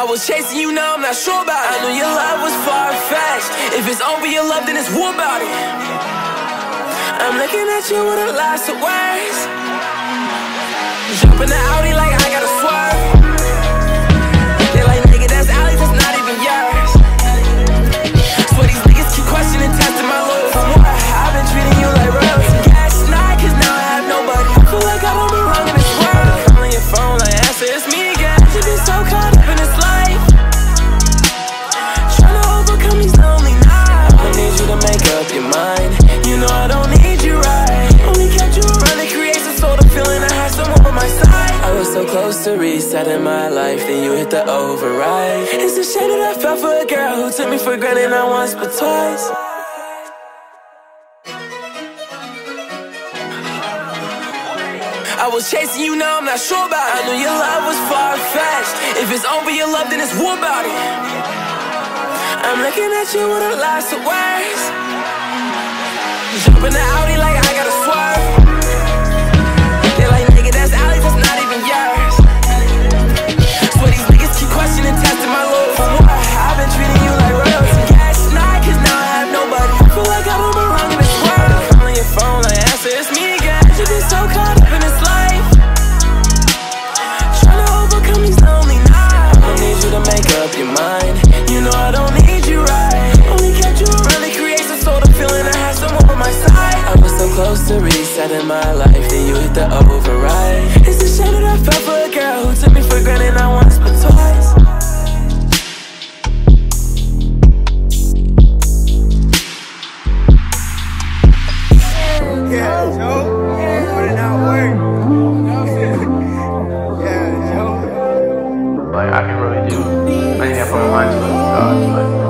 I was chasing you, now I'm not sure about it. I knew your love was far fetched. If it's over your love, then it's war about it. I'm looking at you with a last of words. Jumping the Audi like so close to resetting my life, then you hit the override. It's a shame that I fell for a girl who took me for granted not once but twice. I was chasing you, now I'm not sure about it. I knew your love was far fetched. If it's over your love, then it's war about it. I'm looking at you with a last of words. Jumping the Audi like I gotta swerve. So close to resetting my life, then you hit the override. It's a shame that I fell for a girl who took me for granted not once but twice. Yeah, Joe. Put it out work. yeah, Joe. Like I can really do anything I put my mind to. It, uh, but